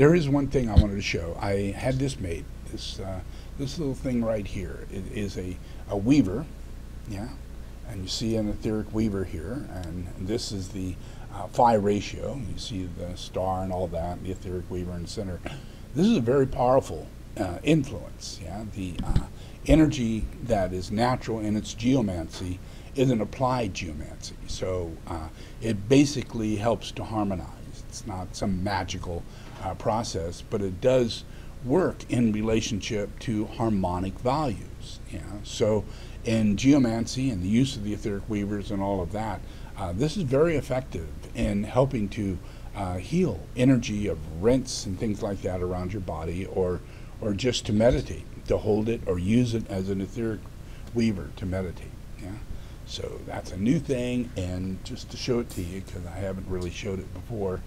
there is one thing I wanted to show. I had this made. This uh, this little thing right here. It is a a weaver, yeah, and you see an etheric weaver here, and this is the uh, phi ratio. You see the star and all that, the etheric weaver in the center. This is a very powerful uh, influence. Yeah, the uh, energy that is natural in its geomancy is an applied geomancy. So uh, it basically helps to harmonize. It's not some magical uh, process, but it does work in relationship to harmonic values. Yeah. So in geomancy and the use of the etheric weavers and all of that, uh, this is very effective in helping to uh, heal energy of rents and things like that around your body, or or just to meditate, to hold it or use it as an etheric weaver to meditate. Yeah. So that's a new thing, and just to show it to you because I haven't really showed it before.